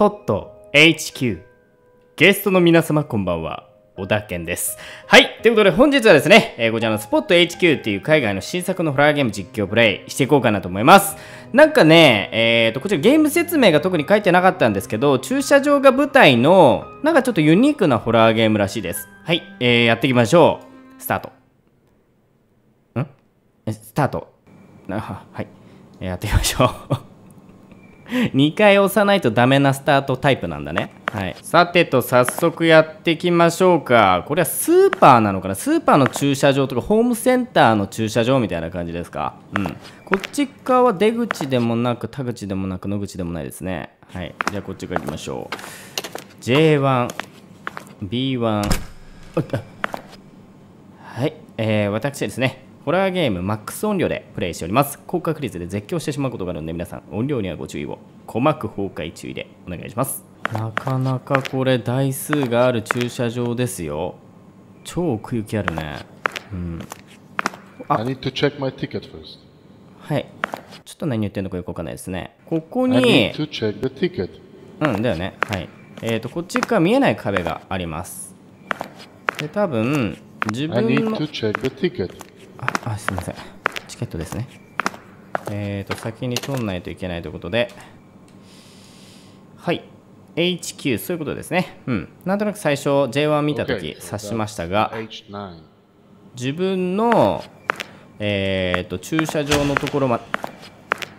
ポット HQ ゲストの皆様こんばんは。小田健です。はい。ということで本日はですね、えー、こちらのスポット HQ っていう海外の新作のホラーゲーム実況プレイしていこうかなと思います。なんかね、えーと、こちらゲーム説明が特に書いてなかったんですけど駐車場が舞台のなんかちょっとユニークなホラーゲームらしいです。はい、えー、やっていきましょう。スタート。ん？スタート。はい、やっていきましょう。2回押さないとダメなスタートタイプなんだね。はい。さてと、早速やっていきましょうか。これはスーパーなのかな？スーパーの駐車場とかホームセンターの駐車場みたいな感じですか？うん。こっち側は出口でもなく、田口でもなく、野口でもないですね。はい。じゃあこっちから行きましょう。J1、B1、はい。えー、私ですね。ホラーゲームマックス音量でプレイしております。高確率で絶叫してしまうことがあるので皆さん音量にはご注意を。鼓膜崩壊注意でお願いします。なかなかこれ台数がある駐車場ですよ。超奥行きあるね。うん。I need to check my ticket first. はい。ちょっと何言ってんのかよくわかんないですね。ここに。I need to check the ticket. うんだよね。はい。えっ、ー、と、こっち側見えない壁があります。で、多分、自分の。I need to check the ticket. あ、あすみません。チケットですね。えっ、ー、と、先に取んないといけないということで、はい。HQ、そういうことですね。うん。なんとなく最初、J1 見たとき、察しましたが、自分の、えっ、ー、と、駐車場のところま、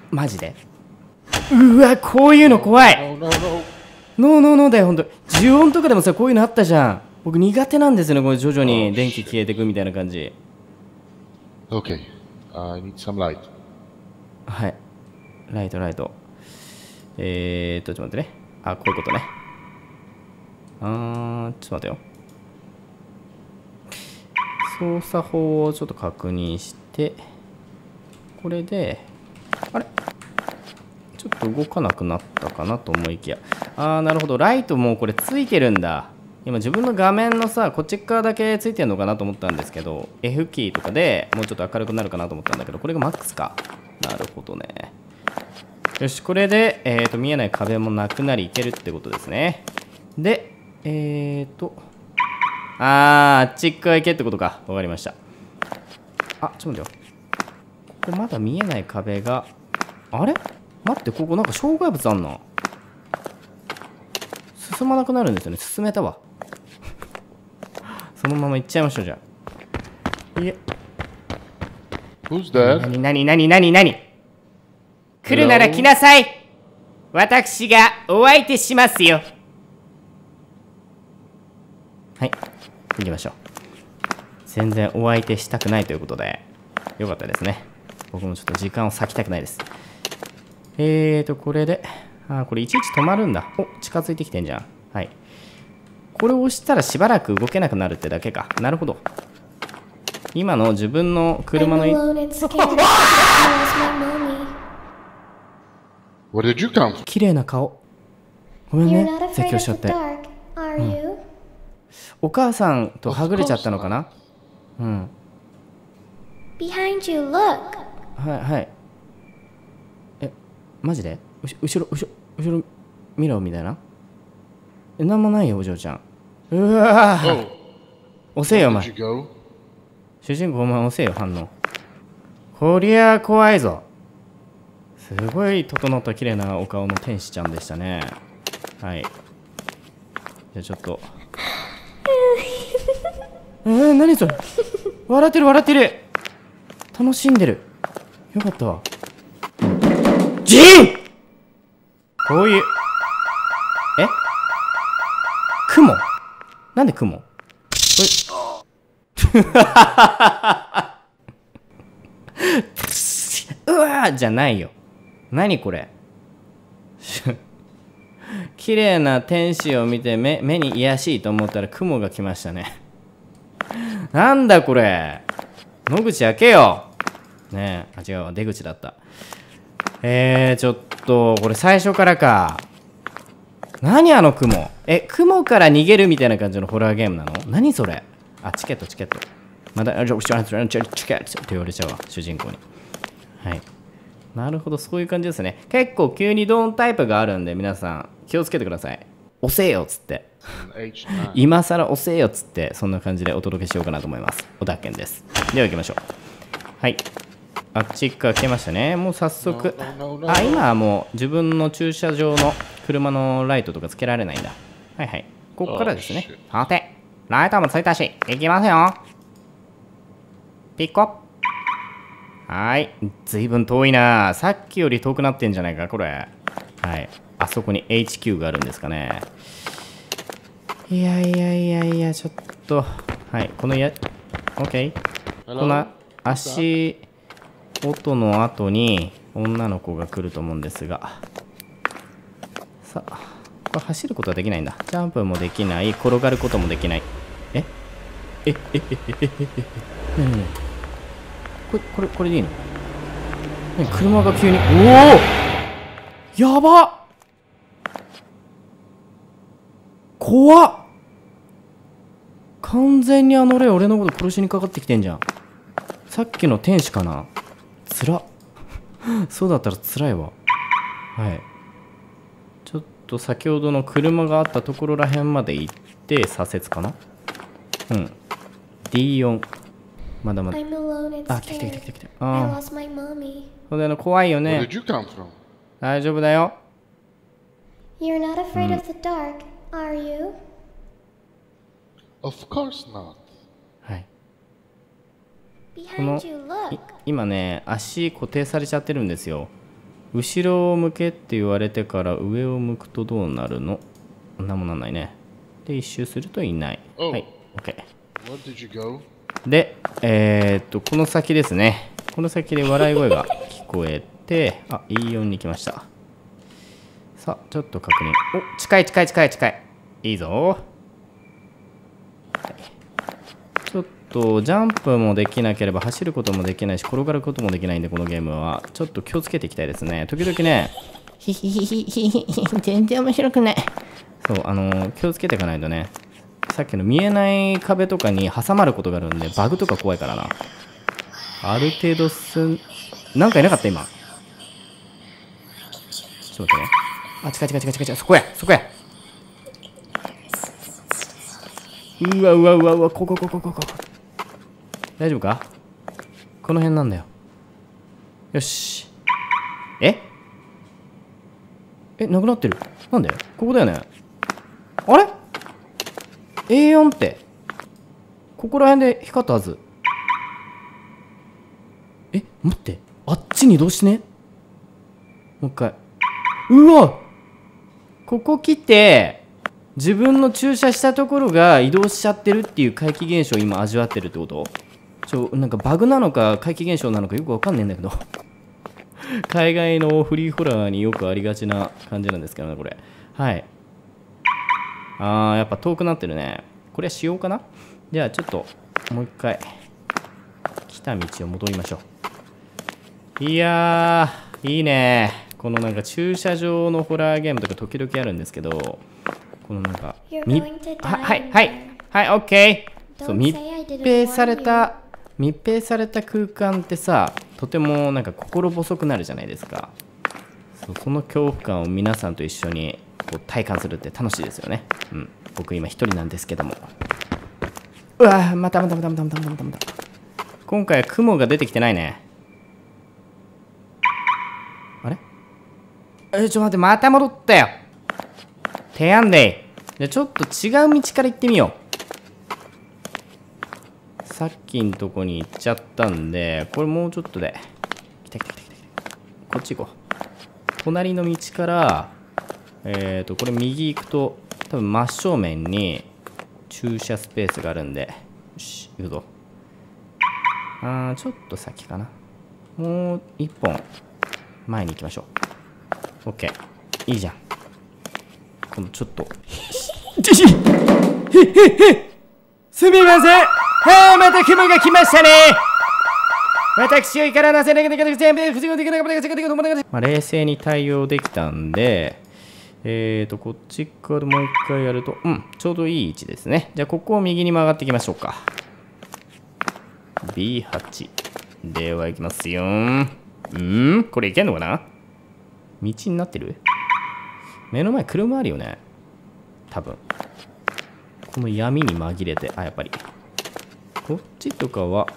マジで？うわ、こういうの怖いノーノーノーだよ、ほんと。呪音とかでもさ、こういうのあったじゃん。僕苦手なんですよね、これ徐々に電気消えていくみたいな感じ。Okay. I need some light. はい。ライト、ライト。えーっと、ちょっと待ってね。あ、こういうことね。あー、ちょっと待ってよ。操作法をちょっと確認して、これで、あれ？ちょっと動かなくなったかなと思いきや。あー、なるほど。ライトもこれついてるんだ。今自分の画面のさこっち側だけついてるのかなと思ったんですけど F キーとかでもうちょっと明るくなるかなと思ったんだけどこれがマックスか？なるほどね。よしこれで、えーと、見えない壁もなくなりいけるってことですね。でえっ、ー、とあーあっち側行けってことか。わかりました。あちょっと待ってよ。ここまだ見えない壁があれ？待ってここなんか障害物あんな。進まなくなるんですよね。進めたわ。そのまま行っちゃいましょうじゃあ。いえ。Who's that? 何何何何何？来るなら来なさい。私がお相手しますよ。はい。行きましょう。全然お相手したくないということで。よかったですね。僕もちょっと時間を割きたくないです。えーとこれで。あこれいちいち止まるんだ。お近づいてきてんじゃん。はいこれを押したらしばらく動けなくなるってだけか。なるほど。今の自分の車の。綺麗な顔。ごめんね、絶叫しちゃって、うん。お母さんとはぐれちゃったのかな？うん。Behind you, look. はいはい。え、マジで？後ろ、後ろ、後ろ見ろみたいな？え、なんもないよ、お嬢ちゃん。うわぁ押せよお前。主人公お前押せよ反応。こりゃ怖いぞ。すごい整った綺麗なお顔の天使ちゃんでしたね。はい。じゃあちょっと。えー、何それ。笑ってる笑ってる。楽しんでる。よかったわ。ジン！こういう。え？雲？なんで雲？これ うわーじゃないよ。何これ？綺麗な天使を見て目目に癒しいと思ったら雲が来ましたね。なんだこれ？野口開けよ。ねえあ違うわ。出口だった。えー、ちょっとこれ最初からか。何あの雲？え雲から逃げるみたいな感じのホラーゲームなの？何それ？あチケットチケット。まだチケット。って言われちゃうわ主人公に。はい。なるほどそういう感じですね。結構急にドーンタイプがあるんで皆さん気をつけてください。押せよっつって。H9. 今更押せよっつってそんな感じでお届けしようかなと思います。小田健です。では行きましょう。はいあっちから来ましたね。もう早速.あ今はもう自分の駐車場の車のライトとかつけられないんだ。はいはい。ここからですね。Oh, さてライトもついたし行きますよ。ピッコはい。ずいぶん遠いな。さっきより遠くなってんじゃないかこれ。はい。あそこに HQ があるんですかね。いやいやいやいやちょっと。はい。このや OK この足音の後に女の子が来ると思うんですが。さあこれ走ることはできないんだ。ジャンプもできない。転がることもできない。え？えええええええねえこれこれこれでいいのね車が急におおやばっ怖っ完全にあの霊俺のこと殺しにかかってきてんじゃんさっきの天使かなつらっそうだったら辛いわはいちょっと先ほどの車があったところらへんまで行って左折かなうん D4 まだまだ I'm alone and あ来た来た来た.来た I あ lost my mommy. そうだよね怖いよ Where ね did you come from? 大丈夫だよ You're not afraid of the dark, are you? Of course not. はいこの.今ね足固定されちゃってるんですよ。後ろを向けって言われてから上を向くとどうなるの？なんもなんないね。で一周するといない、おはい OK? でえー、っとこの先ですね。この先で笑い声が聞こえてあ E4 に来ました。さあちょっと確認。お近い近い近い近い。いいぞ、はいちょっとジャンプもできなければ走ることもできないし転がることもできないんでこのゲームはちょっと気をつけていきたいですね。時々ね。ヒヒヒヒヒヒ全然面白くないそうあの気をつけていかないとねさっきの見えない壁とかに挟まることがあるんでバグとか怖いからなある程度すんなんかいなかった今ちょっと待ってねあ近い近い近い近い近いそこやそこやうわうわうわうわここここここ大丈夫か？この辺なんだよ。よし。え？えなくなってる。なんで？ここだよね。あれ？A4 って？ここら辺で光ったはず。え？待って。あっちに移動しね。もう一回。うわ！ここ来て自分の駐車したところが移動しちゃってるっていう怪奇現象を今味わってるってこと？ちょなんかバグなのか怪奇現象なのかよくわかんねえんだけど。海外のフリーホラーによくありがちな感じなんですけどねこれ。はい。あーやっぱ遠くなってるね。これはしようかな？じゃあちょっともう一回。来た道を戻りましょう。いやーいいね。このなんか駐車場のホラーゲームとか時々あるんですけどこのなんか to は die. はいはい.はいオッケー。そう密閉された密閉された空間ってさとてもなんか心細くなるじゃないですか。その恐怖感を皆さんと一緒にこう体感するって楽しいですよね。うん。僕今一人なんですけども。うわまたまたまたまたまたまたまた今回は雲が出てきてないね。あれ？えちょっと待ってまた戻ったよ。手やんでじゃちょっと違う道から行ってみよう。さっきんとこに行っちゃったんでこれもうちょっとで。来た来た来た来たこっち行こう。隣の道からえーとこれ右行くと多分真正面に駐車スペースがあるんで。よし行くぞ。あーちょっと先かな。もう一本前に行きましょう。OK いいじゃん。このちょっと。じじへっへっへすみませんはいまた雲が来ましたね私を怒らなせなきゃいけない全部不できなまあ冷静に対応できたんでえーとこっちからもう一回やるとうんちょうどいい位置ですねじゃあここを右に曲がっていきましょうか B8 では行きますようんこれいけんのかな道になってる目の前車あるよね多分この闇に紛れてあやっぱりこっちとかは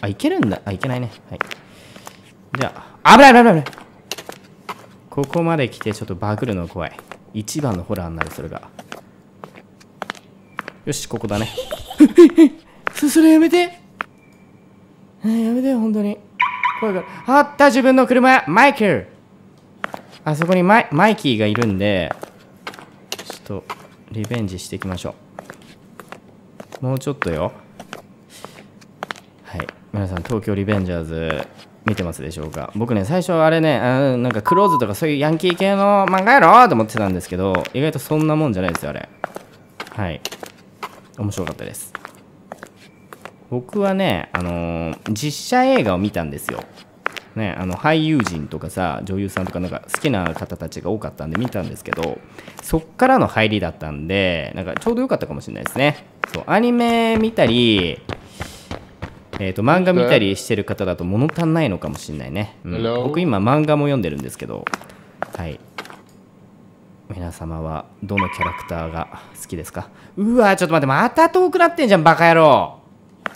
あいけるんだ。あいけないね。はい。じゃあ危ない危ない危ない。ここまで来てちょっとバグるの怖い。一番のホラーになるそれが。よしここだね。そ それやめて。やめてよ本当に。怖いから。あった自分の車。マイケル。あそこにマイマイキーがいるんでちょっとリベンジしていきましょう。もうちょっとよ。皆さん東京リベンジャーズ見てますでしょうか？僕ね最初あれねあなんかクローズとかそういうヤンキー系の漫画やろと思ってたんですけど意外とそんなもんじゃないですよあれ。はい。面白かったです。僕はね、あのー実写映画を見たんですよ。ね、あの俳優陣とかさ女優さんとかなんか好きな方たちが多かったんで見たんですけどそっからの入りだったんでなんかちょうど良かったかもしれないですね。そうアニメ見たり、えー、と漫画見たりしてる方だと物足んないのかもしれないね、うん？僕今漫画も読んでるんですけど。はい。皆様はどのキャラクターが好きですか？うわちょっと待ってまた遠くなってんじゃんバカ野郎。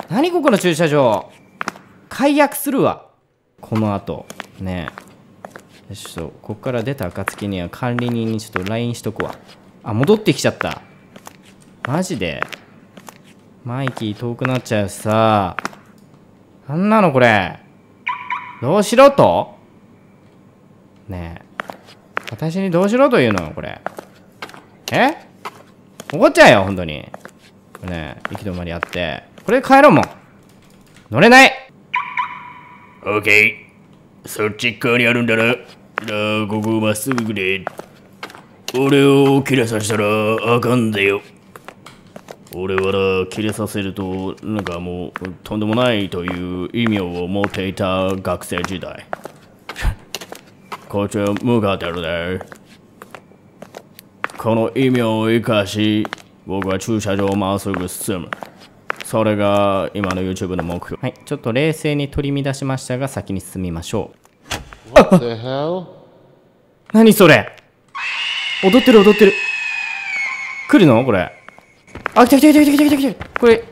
何ここの駐車場？解約するわ。この後。ね。えよしちょっとこっから出た暁には管理人にちょっと LINE しとくわ。あ戻ってきちゃった。マジで。マイキー遠くなっちゃうしさなんなのこれ。どうしろと？ねえ。私にどうしろというのよこれ。え？怒っちゃうよ本当に。ねえ行き止まりあって。これ帰ろうもん。乗れない。オッケー。そっち側にあるんだな。じゃあ、ここまっすぐくで。俺を切れさせたらあかんでよ。俺はな、切れさせると、なんかもう、とんでもないという意味を持っていた学生時代。こっちは向かってるで。この意味を生かし、僕は駐車場をまっすぐ進む。それが今の YouTube の目標。はいちょっと冷静に取り乱しましたが先に進みましょう What the hell? 何それ？踊ってる踊ってる来るの？これあ来た来た来た来た来た来た来たこれ。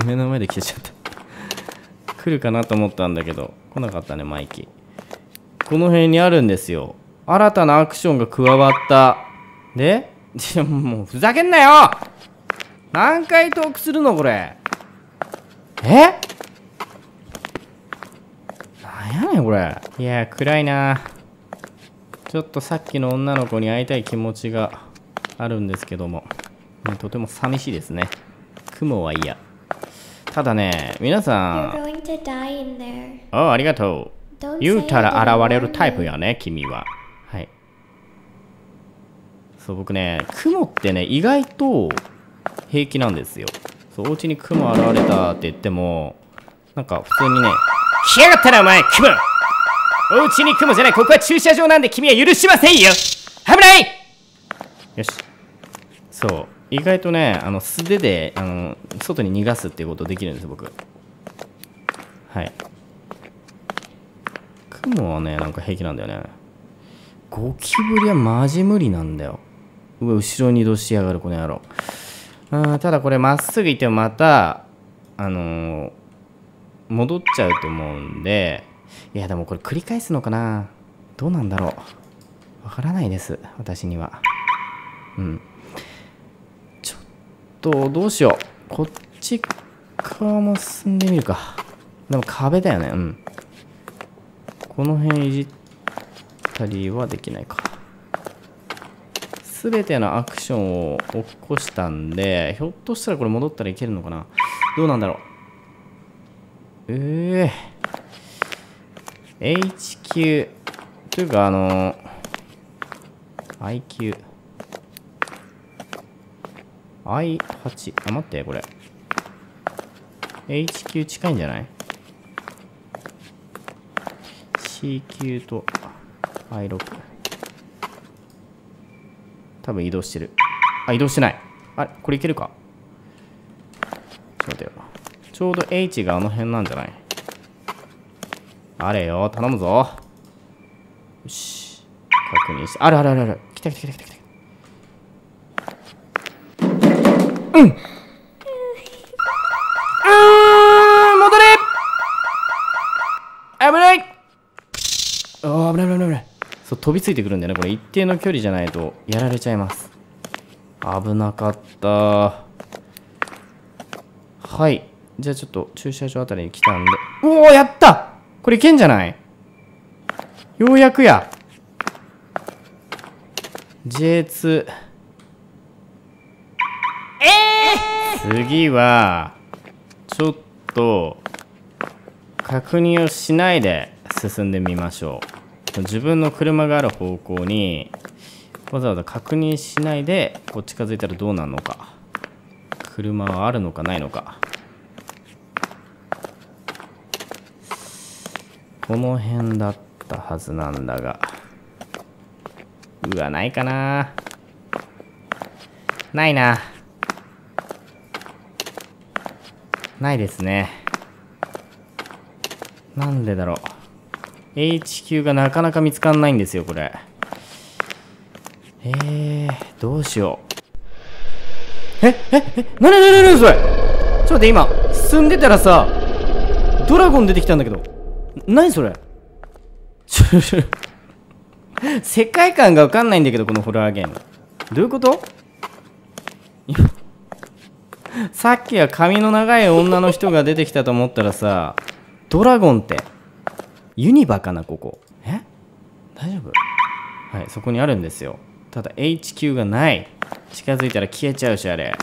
目の前で消えちゃった。来るかなと思ったんだけど来なかったねマイキー。この辺にあるんですよ。新たなアクションが加わった。でいや もうふざけんなよ。何回トークするのこれ。え？なんやねんこれ。いや暗いな。ちょっとさっきの女の子に会いたい気持ちがあるんですけども。うんとても寂しいですね。雲は嫌。ただね皆さん。There. あありがとう。言うたら現れるタイプ.やね君は。はい。そう僕ね雲ってね意外と平気なんですよ。そうお家に雲現れたって言ってもなんか普通にね来やがったなお前雲お家に雲じゃない。ここは駐車場なんで君は許しませんよ。危ない！よし。そう。意外とねあの素手であの外に逃がすっていうことできるんです僕。はい。雲はねなんか平気なんだよね。ゴキブリはマジ無理なんだよ。うわ後ろに移動しやがるこの野郎。うんただこれまっすぐ行ってもまたあのー戻っちゃうと思うんでいやでもこれ繰り返すのかな？どうなんだろう？わからないです私には。うん。ちょっとどうしよう。こっち側も進んでみるか。でも壁だよね。うん。この辺いじったりはできないか。全てのアクションを起こしたんでひょっとしたらこれ戻ったらいけるのかな？どうなんだろう？ええ HQ というかあの IQ I8 あ待ってこれ。HQ 近いんじゃない？C 級と I6 多分移動してる。あ移動してない。あれ？これいけるか？ちょっと待てよ。ちょうど H があの辺なんじゃない？あれよ頼むぞ。よし確認してあるあるあるある。来た来た来た来た来た。うん。うーん戻れ。危ない。あ危ない危ない危ない。そう飛びついてくるんだよね。これ一定の距離じゃないとやられちゃいます。危なかった。はい。じゃあちょっと駐車場あたりに来たんで。おおやった。これいけんじゃない？ようやくや。J2 次はちょっと確認をしないで進んでみましょう。自分の車がある方向にわざわざ確認しないでこう近づいたらどうなるのか。車はあるのかないのか。この辺だったはずなんだが。うわないかな。ないな。ないですね。なんでだろう。HQ がなかなか見つかんないんですよこれ。えー、どうしよう。えええなになになにそれ。ちょっと待って今進んでたらさドラゴン出てきたんだけど。何それ？世界観がわかんないんだけどこのホラーゲーム。どういうこと？さっきは髪の長い女の人が出てきたと思ったらさドラゴンってユニバかなここ。え？大丈夫？はいそこにあるんですよ。ただ HQ がない。近づいたら消えちゃうしあれ。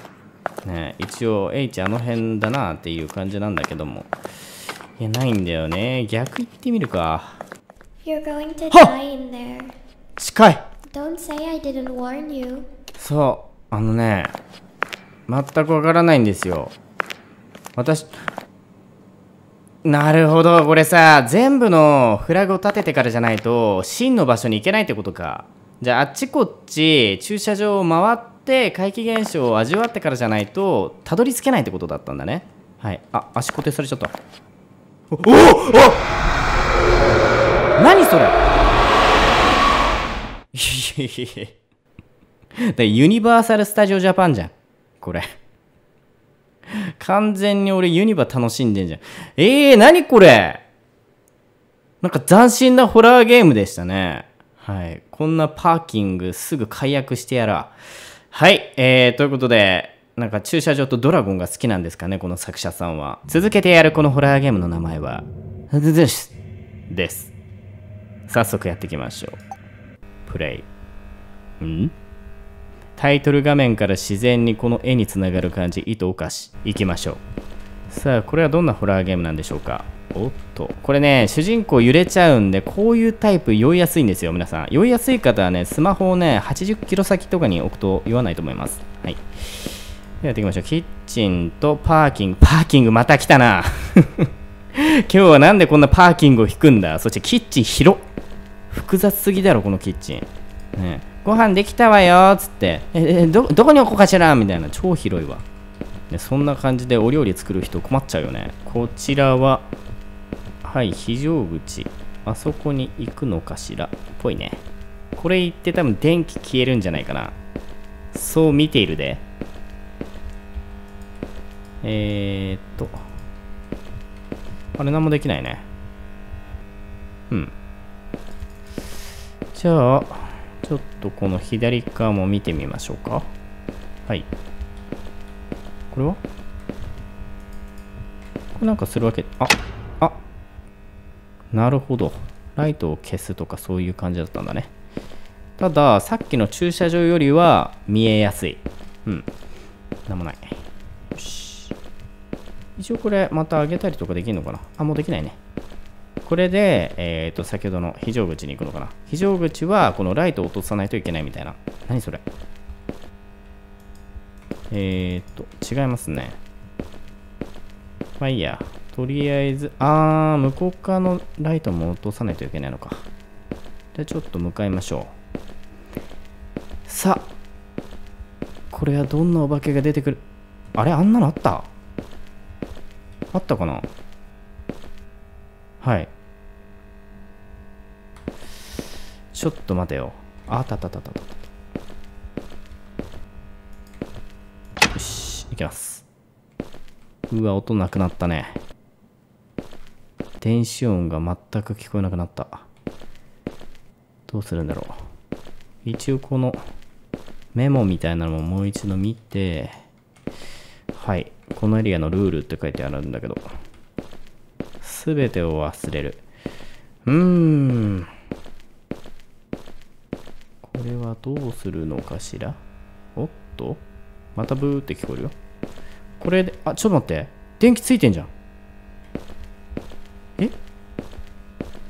ね一応 H あの辺だなっていう感じなんだけども。いやないんだよね。逆行ってみるか。You're going to die in there. 近い Don't say I didn't warn you. そう。あのね全くわからないんですよ。私なるほど。これさ全部のフラグを立ててからじゃないと真の場所に行けないってことか。じゃああっちこっち駐車場を回って怪奇現象を味わってからじゃないとたどり着けないってことだったんだね。はい。あ足固定されちゃったおおお何それ？いやいやいやユニバーサル・スタジオ・ジャパンじゃんこれ。完全に俺ユニバ楽しんでんじゃん。えー、何これ？なんか斬新なホラーゲームでしたね。はい。こんなパーキングすぐ解約してやら。はい。えー、ということでなんか駐車場とドラゴンが好きなんですかねこの作者さんは。続けてやるこのホラーゲームの名前はですです。早速やっていきましょう。プレイん？タイトル画面から自然にこの絵につながる感じ意図おかしいきましょう。さあこれはどんなホラーゲームなんでしょうか？おっと。これね主人公揺れちゃうんでこういうタイプ酔いやすいんですよ皆さん。酔いやすい方はねスマホをね80キロ先とかに置くと酔わないと思います。はい。やっていきましょう。キッチンとパーキング。パーキングまた来たな。今日はなんでこんなパーキングを引くんだ？そしてキッチン広っ。複雑すぎだろこのキッチン。ね。ご飯できたわよっつって。ええどどこに置こうかしら？みたいな。超広いわ。でそんな感じでお料理作る人困っちゃうよね。こちらははい非常口。あそこに行くのかしら？ぽいね。これ行って多分電気消えるんじゃないかな。そう見ているで。えー、っと。あれ何もできないね。うん。じゃあちょっとこの左側も見てみましょうか。はい。これは？これなんかするわけ？ああ。なるほど。ライトを消すとかそういう感じだったんだね。たださっきの駐車場よりは見えやすい。うん。なんもない。一応これまた上げたりとかできるのかな？あもうできないねこれで、えっ、と、先ほどの非常口に行くのかな？非常口は、このライトを落とさないといけないみたいな。何それ？えっ、と、違いますね。まあいいや。とりあえず、あー、向こう側のライトも落とさないといけないのか。じゃあちょっと向かいましょう。さあ、これはどんなお化けが出てくる？あれあんなのあった？あったかな？はいちょっと待てよ。あたあったあったあったあった。よし、いきます。うわ、音なくなったね。電子音が全く聞こえなくなった。どうするんだろう。一応このメモみたいなのももう一度見て、はい。このエリアのルールって書いてあるんだけど、すべてを忘れる。うーん。これはどうするのかしら？おっとまたブーって聞こえるよ。これで、あ、ちょっと待って。電気ついてんじゃん。え？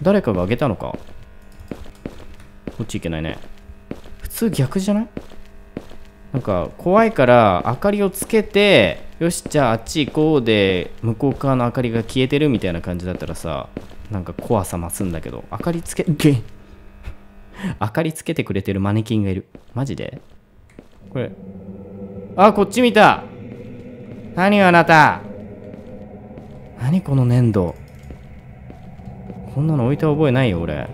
誰かが開けたのか？こっち行けないね。普通逆じゃない？なんか怖いから明かりをつけてよしじゃああっち行こうで向こう側の明かりが消えてるみたいな感じだったらさなんか怖さ増すんだけど明かりつけ 明かりつけてくれてるマネキンがいる。マジで？これ。あこっち見た。何よあなた。何この粘土。こんなの置いた覚えないよ俺。は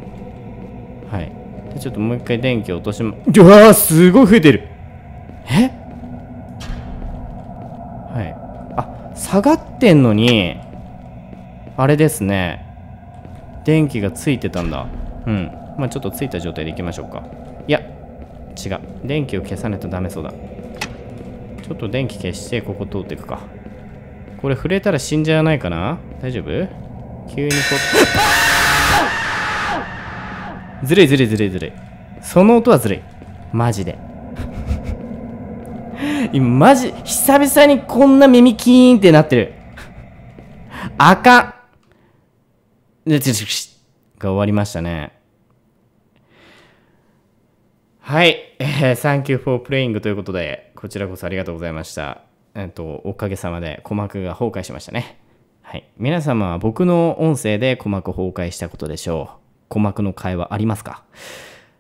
い。でちょっともう一回電気落としまうわーすごい増えてる。えはいあ下がってんのにあれですね。電気がついてたんだ。うん。まあちょっとついた状態でいきましょうか。いや違う。電気を消さないとダメそうだ。ちょっと電気消してここ通っていくか。これ触れたら死んじゃわないかな？大丈夫？急にこう。ずるいずるいずるいずるい。その音はずるい。マジで。今マジ久々にこんな耳キーンってなってる。あかんでちょちょが終わりましたね。はい、えー、Thank you for playing ということでこちらこそありがとうございました。えっとおかげさまで鼓膜が崩壊しましたね。はい。皆様は僕の音声で鼓膜崩壊したことでしょう。鼓膜の会話ありますか？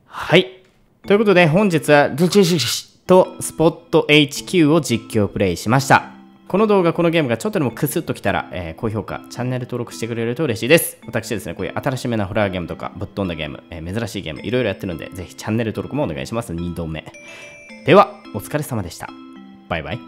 はい。ということで本日はドゥチュシュシュとスポット HQ を実況プレイしましたこの動画、このゲームがちょっとでもクスッときたら、えー高評価、チャンネル登録してくれると嬉しいです。私ですね、こういう新しめなホラーゲームとか、ぶっ飛んだゲーム、えー珍しいゲーム、いろいろやってるんで、ぜひチャンネル登録もお願いします。2度目。では、お疲れ様でした。バイバイ。